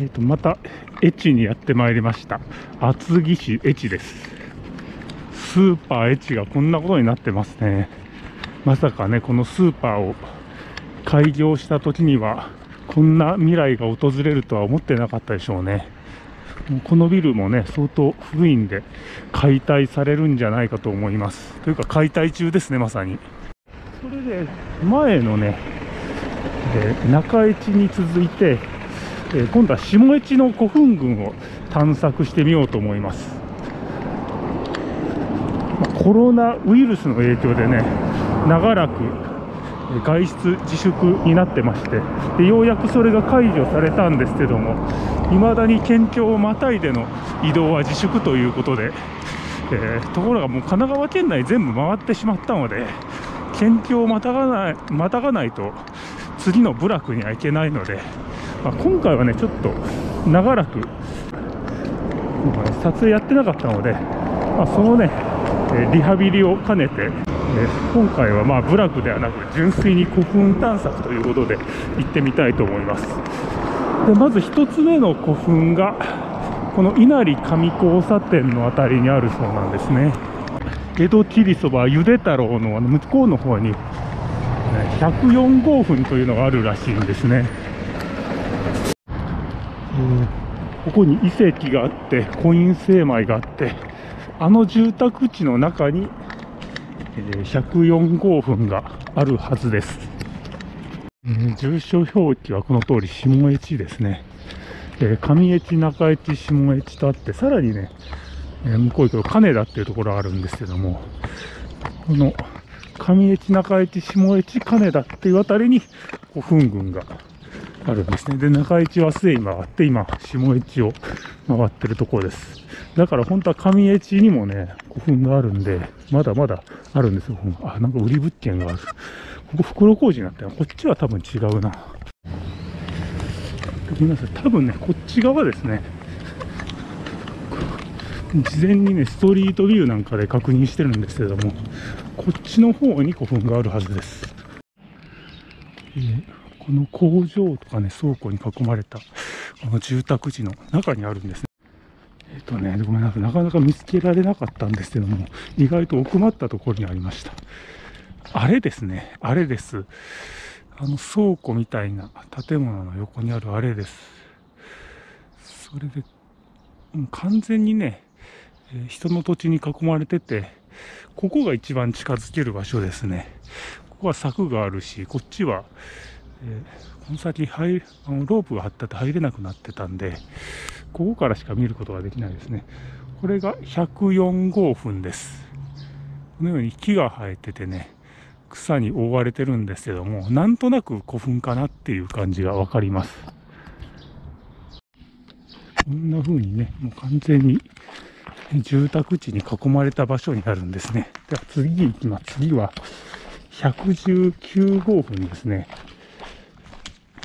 えー、とまた越智にやってまいりました。厚木市越智です。スーパー越智がこんなことになってますね。まさかねこのスーパーを開業した時にはこんな未来が訪れるとは思ってなかったでしょうね。このビルもね相当古いんで解体されるんじゃないかと思います。というか解体中ですねまさに。それで前のね、えー、中市に続いてえ、今度は下越の古墳群を探索してみようと思います、ま、コロナウイルスの影響でね長らく外出自粛になってましてでようやくそれが解除されたんですけどもいまだに県境をまたいでの移動は自粛ということで、えー、ところがもう神奈川県内全部回ってしまったので県境をまたがないまたがないと次の部落には行けないのであ、今回はねちょっと長らく撮影やってなかったので、まあ、そのねリハビリを兼ねて今回はまあ部落ではなく純粋に古墳探索ということで行ってみたいと思います。でまず1つ目の古墳がこの稲荷上交差点の辺りにあるそうなんですね。江戸切りそばゆで太郎の向こうの方に104号墳というのがあるらしいんですね。ここに遺跡があってコイン精米があってあの住宅地の中に、えー、104号墳があるはずです、住所表記はこの通り下越ですね、えー、上越中越下越とあってさらにね、えー、向こう行くと金田っていうところがあるんですけどもこの上越中越下越金田っていうあたりに古墳群があるんですね。で、中市はすでに回って、今、下市を回ってるところです。だから本当は上越にもね、古墳があるんで、まだまだあるんですよ。あ、なんか売り物件がある。ここ袋小路になってこっちは多分違うな。皆さん、多分ね、こっち側ですね。事前にね、ストリートビューなんかで確認してるんですけども、こっちの方に古墳があるはずです。えーこの工場とかね、倉庫に囲まれた、この住宅地の中にあるんですね。えっ、とね、ごめんなさい。なかなか見つけられなかったんですけども、意外と奥まったところにありました。あれですね。あれです。あの倉庫みたいな建物の横にあるあれです。それで、もう完全にね、え人の土地に囲まれてて、ここが一番近づける場所ですね。ここは柵があるし、こっちは、えこの先入あのロープが張ってて入れなくなってたんでここからしか見ることができないですね。これが104号墳です。このように木が生えててね草に覆われてるんですけどもなんとなく古墳かなっていう感じが分かります。こんな風にねもう完全に住宅地に囲まれた場所になるんですね。では次に行きます。次は119号墳ですね。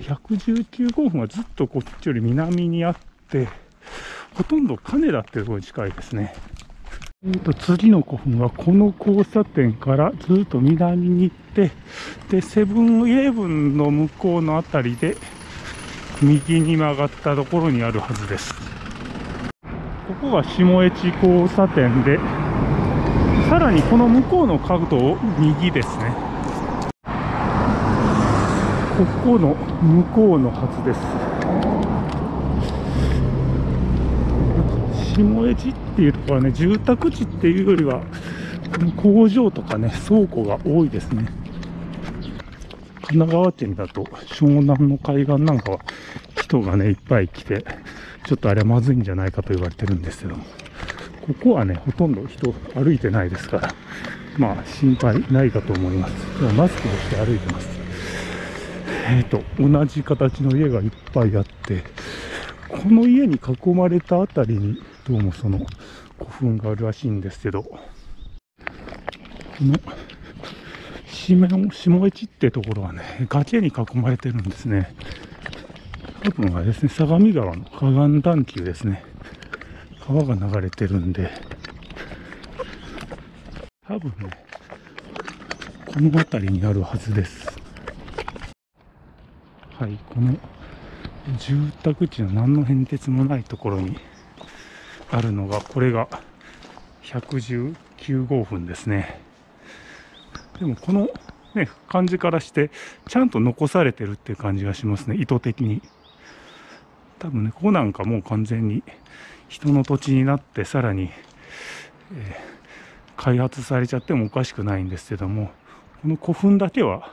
119号墳はずっとこっちより南にあって、ほとんど金田っていうところに近いですね。えー、と次の古墳はこの交差点からずっと南に行って、で、セブンイレブンの向こうの辺りで、右に曲がったところにあるはずです。ここが下越交差点で、さらにこの向こうの角度を右ですね。ここの向こうのはずです。下江地っていうところはね住宅地っていうよりは工場とかね倉庫が多いですね。神奈川県だと湘南の海岸なんかは人がねいっぱい来てちょっとあれはまずいんじゃないかと言われてるんですけども。ここはねほとんど人歩いてないですからまあ心配ないかと思います。マスクをして歩いてます。えーと、同じ形の家がいっぱいあってこの家に囲まれた辺りにどうもその古墳があるらしいんですけどこの下市ってところはね崖に囲まれてるんですね。多分はですね相模川の河岸段丘ですね。川が流れてるんで。多分ねこの辺りにあるはずです。はい、この住宅地の何の変哲もないところにあるのが、これが119号分ですね。でもこのね、感じからして、ちゃんと残されてるっていう感じがしますね、意図的に。多分ね、ここなんかもう完全に人の土地になって、さらに、えー、開発されちゃってもおかしくないんですけども、この古墳だけは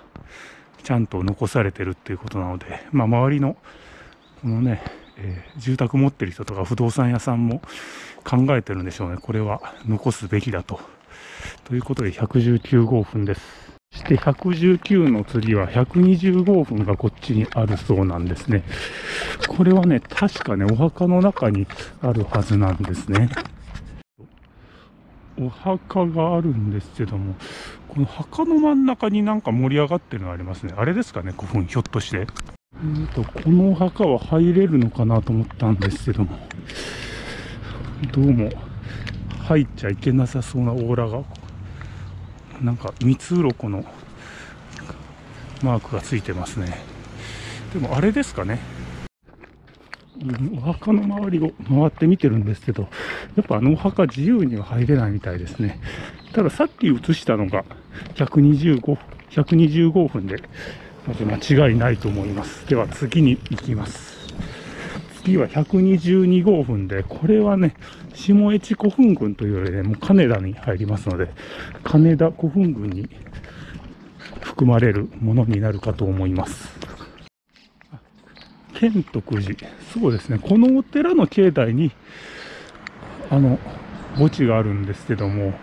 ちゃんと残されてるっていうことなので、まあ、周りのこのね、えー、住宅持ってる人とか不動産屋さんも考えてるんでしょうね。これは残すべきだと。ということで119号分です。そして119の次は120号分がこっちにあるそうなんですね。これはね、確かね、お墓の中にあるはずなんですね。お墓があるんですけども、この墓の真ん中になんか盛り上がってるのありますね。あれですかね、古墳、ひょっとして。えーと、この墓は入れるのかなと思ったんですけども、どうも入っちゃいけなさそうなオーラが、なんか三つ鱗のマークがついてますね。でもあれですかね。お墓の周りを回って見てるんですけど、やっぱあのお墓自由には入れないみたいですね。たださっき映したのが125、125分で、まず間違いないと思います。では次に行きます。次は122号分で、これはね、下越古墳群というよりね、もう金田に入りますので、金田古墳群に含まれるものになるかと思います。建徳寺。そうですね。このお寺の境内に、あの、墓地があるんですけども、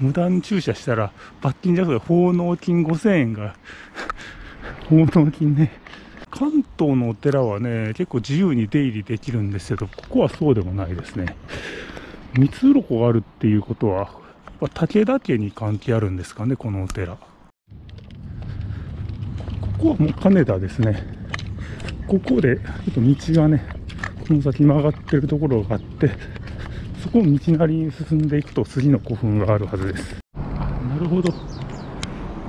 無断駐車したら、罰金じゃなくて、奉納金5000円が 奉納金ね。関東のお寺はね、結構自由に出入りできるんですけど、ここはそうでもないですね。三つ鱗があるっていうことは、武田家に関係あるんですかね、このお寺。ここはもう金田ですね。ここで、ちょっと道がね、この先曲がってるところがあって、そこを道なりに進んでいくと次の古墳があるはずです。なるほど。こ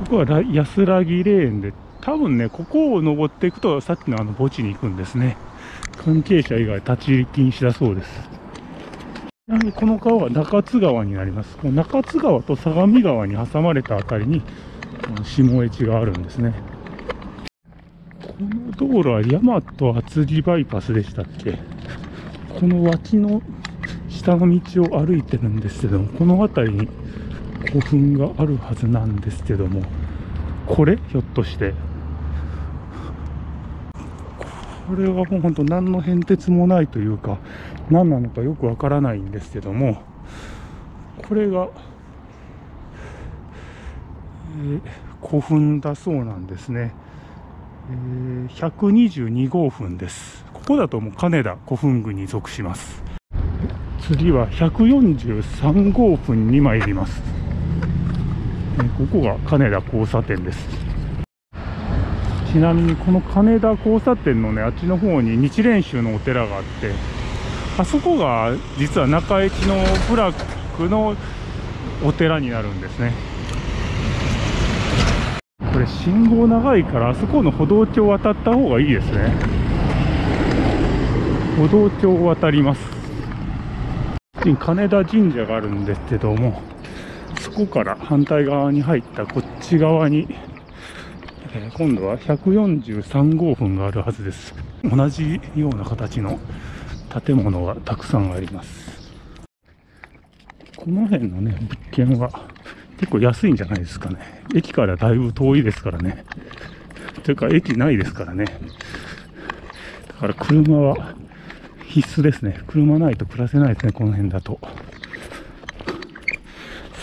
こは安らぎレーンで多分ね、ここを登っていくと、さっきのあの墓地に行くんですね。関係者以外立ち入り禁止だそうです。ちなみにこの川は中津川になります。中津川と相模川に挟まれた辺りに、下越があるんですね。この道路は大和厚木バイパスでしたっけ？この脇の下の道を歩いてるんですけども、この辺りに古墳があるはずなんですけども、これ？ひょっとして。これはもう本当何の変哲もないというか何なのかよくわからないんですけどもこれが、えー、古墳だそうなんですね、えー、122号墳です。ここだともう金田古墳群に属します。次は143号墳に参ります、え、ここが金田交差点です。ちなみにこの金田交差点のねあっちの方に日蓮宗のお寺があってあそこが実は中駅の部落のお寺になるんですね。これ信号長いからあそこの歩道橋を渡った方がいいですね。歩道橋を渡ります。金田神社があるんですけどもそこから反対側に入ったこっち側にえー、今度は143号分があるはずです。同じような形の建物がたくさんあります。この辺のね、物件は結構安いんじゃないですかね。駅からだいぶ遠いですからね。というか、駅ないですからね。だから車は必須ですね。車ないと暮らせないですね、この辺だと。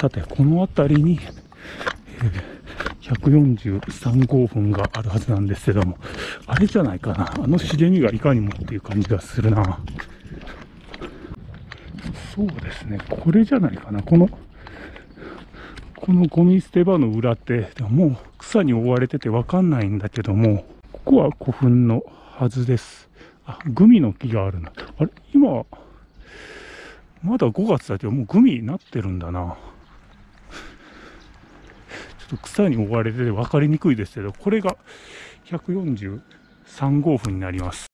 さて、この辺りに、え143号分があるはずなんですけども、あれじゃないかな。あの茂みがいかにもっていう感じがするな。そうですね。これじゃないかな。この、このゴミ捨て場の裏って、もう草に覆われててわかんないんだけども、ここは古墳のはずです。あ、グミの木があるな。あれ？今、まだ5月だけど、もうグミになってるんだな。ちょっと草に覆われてて分かりにくいですけど、これが143号分になります。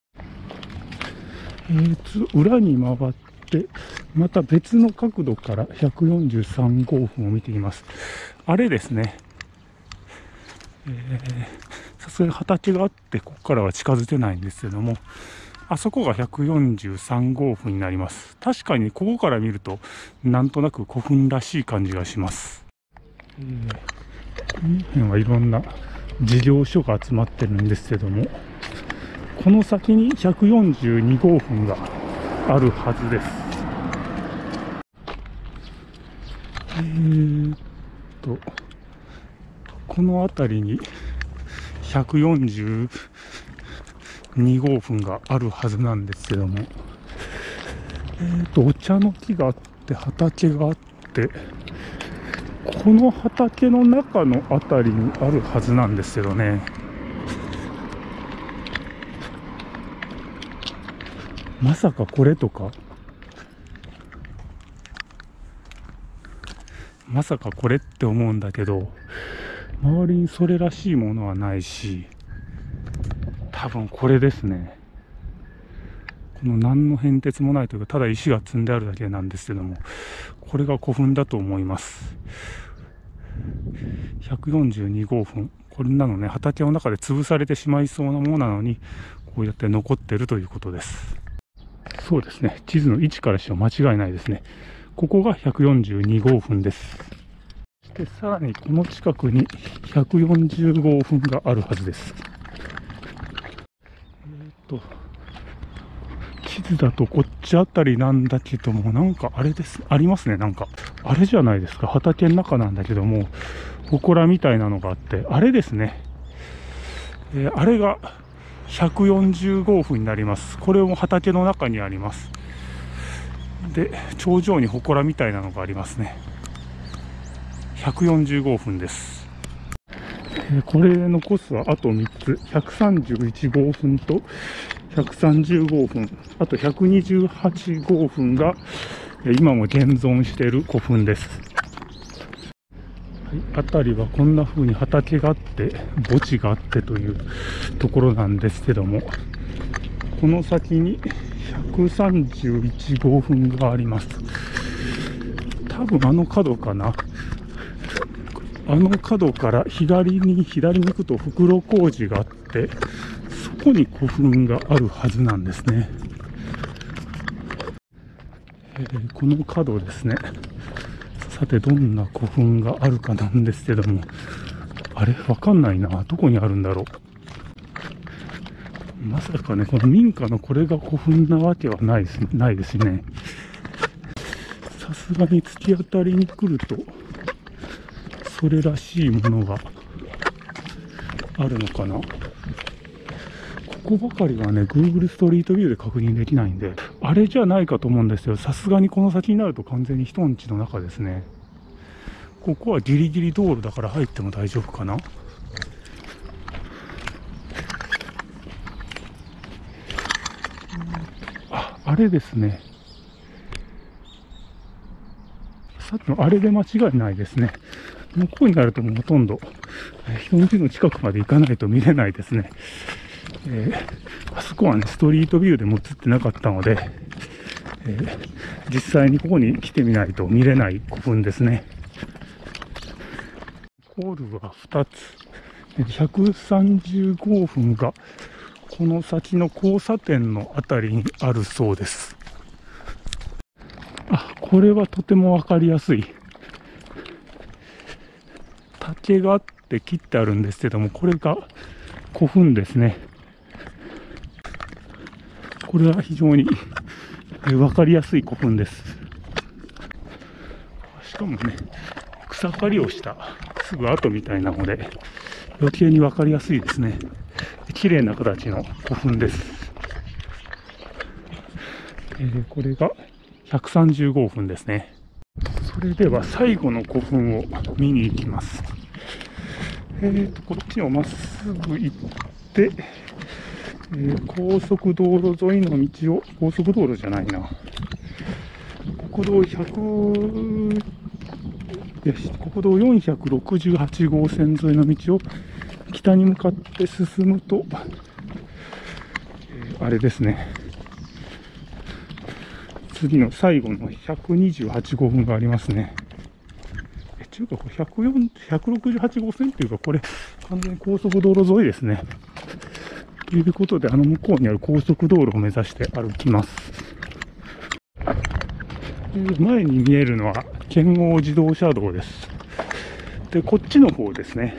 えー、裏に回って、また別の角度から143号分を見ています。あれですね。さすがに畑があって、ここからは近づけないんですけども、あそこが143号分になります。確かにここから見ると、なんとなく古墳らしい感じがします。えー、この辺はいろんな事業所が集まってるんですけども、この先に142号分があるはずです。えー、っと、この辺りに142号分があるはずなんですけども、えー、っと、お茶の木があって、畑があって、この畑の中の辺りにあるはずなんですけどね。まさかこれとか。まさかこれって思うんだけど。周りにそれらしいものはないし多分これですねこの何の変哲もないというかただ石が積んであるだけなんですけどもこれが古墳だと思います142号分これなのね畑の中で潰されてしまいそうなものなのにこうやって残ってるということですそうですね。地図の位置からしても間違いないですね。ここが142号分です。そしてさらにこの近くに140号分があるはずです。えっ、と、地図だとこっちあたりなんだけども、なんかあれです。ありますね。なんか、あれじゃないですか。畑の中なんだけども、祠みたいなのがあって、あれですね。えー、あれが140号分になりますこれも畑の中にありますで頂上に祠みたいなのがありますね140号分です。これ残すはあと3つ。131号分と130号分。あと128号分が今も現存している古墳です。はい辺りはこんな風に畑があって墓地があってというところなんですけどもこの先に131号分があります。多分あの角かな。あの角から左に左に行くと袋小路があってそこに古墳があるはずなんですね、えー、この角ですね。さてどんな古墳があるかなんですけどもあれわかんないな。どこにあるんだろう。まさかねこの民家のこれが古墳なわけはないですないですね。さすがに突き当たりに来るとそれらしいものがあるのかなここばかりはね、Google ストリートビューで確認できないんで、あれじゃないかと思うんですよ。さすがにこの先になると完全に人んちの中ですね。ここはギリギリ道路だから入っても大丈夫かなあ、あれですね。さっきのあれで間違いないですね。向こうになるともうほとんど人の家の近くまで行かないと見れないですね。えー、あそこはね、ストリートビューでも映ってなかったので、えー、実際にここに来てみないと見れない古墳ですね。ホールは2つ。135分がこの先の交差点のあたりにあるそうです。あ、これはとてもわかりやすい。竹があって切ってあるんですけども、これが古墳ですね。これは非常に分かりやすい古墳です。しかもね、草刈りをしたすぐ後みたいなので、余計に分かりやすいですね。綺麗な形の古墳です。えー、これが135分ですね。それでは最後の古墳を見に行きます。えー、こっちをまっすぐ行って、えー、高速道路沿いの道を、高速道路じゃないな。国道100、いや、国道468号線沿いの道を北に向かって進むと、えー、あれですね。次の最後の128号分がありますね。ちゅうかこれ104 168号線っていうか、これ完全に高速道路沿いですね。ということで、あの向こうにある高速道路を目指して歩きます。前に見えるのは県央自動車道です。で、こっちの方ですね。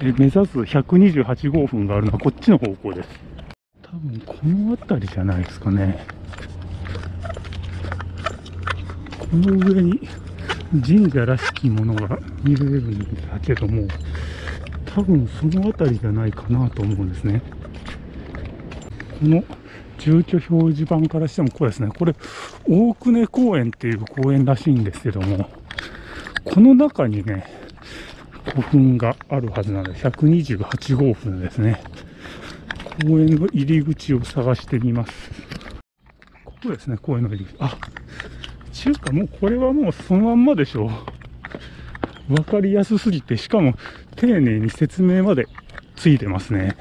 え目指す128号分があるのはこっちの方向です。多分この辺りじゃないですかね。この上に神社らしきものが見れるんだけども、多分その辺りじゃないかなと思うんですね。この住居表示板からしてもこうですね。これ、大久根公園っていう公園らしいんですけども、この中にね、古墳があるはずなので、128号墳ですね。公園の入り口を探してみます。ここですね、公園の入り口。あ、ちゅうかもうこれはもうそのまんまでしょう。わかりやすすぎて、しかも丁寧に説明までついてますね。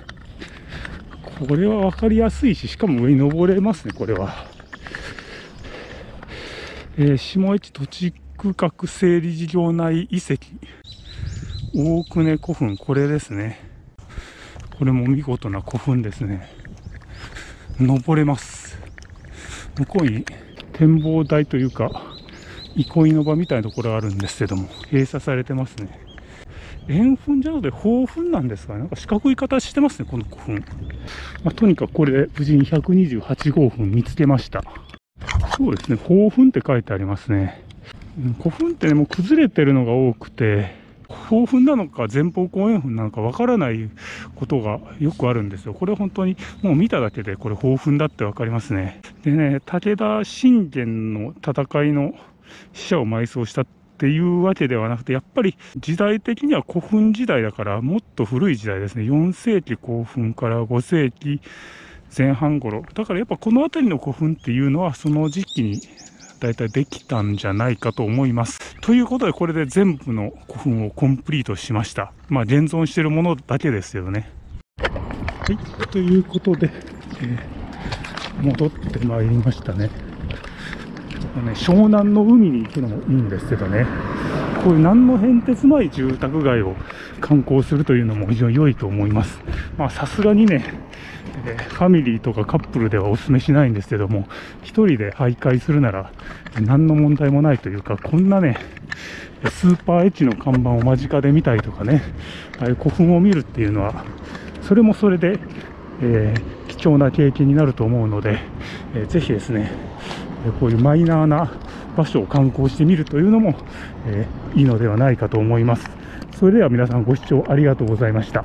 これはわかりやすいし、しかも上に登れますね、これは。えー、下市土地区画整理事業内遺跡。大久根古墳、これですね。これも見事な古墳ですね。登れます。向こうに展望台というか、憩いの場みたいなところがあるんですけども、閉鎖されてますね。円墳じゃなくて宝墳なんですかね。なんか四角い形してますね、この古墳。まあ、とにかくこれで無事に128号墳見つけました。そうですね、宝墳って書いてありますね。古墳ってね、もう崩れてるのが多くて、豊墳なのか前方後円墳なのかわからないことがよくあるんですよ。これ本当にもう見ただけでこれ豊墳だってわかりますね。でね、武田信玄の戦いの死者を埋葬したっていうわけではなくて、やっぱり時代的には古墳時代だからもっと古い時代ですね。4世紀古墳から5世紀前半頃。だからやっぱこの辺りの古墳っていうのはその時期に大体できたんじゃないかと思います。ということで、これで全部の古墳をコンプリートしました。まあ、現存しているものだけですよね。はい、ということで、えー、戻ってまいりましたね。ね湘南の海に行くのもいいんですけどね、こういう何の変哲ない住宅街を観光するというのも非常に良いと思います。まあさすがにね、えファミリーとかカップルではお勧めしないんですけども、1人で徘徊するなら何の問題もないというか、こんなね、スーパーエッジの看板を間近で見たりとかね、ああいう古墳を見るっていうのは、それもそれで、えー、貴重な経験になると思うので、えー、ぜひですね、こういうマイナーな場所を観光してみるというのも、えー、いいのではないかと思います。それでは皆さんご視聴ありがとうございました。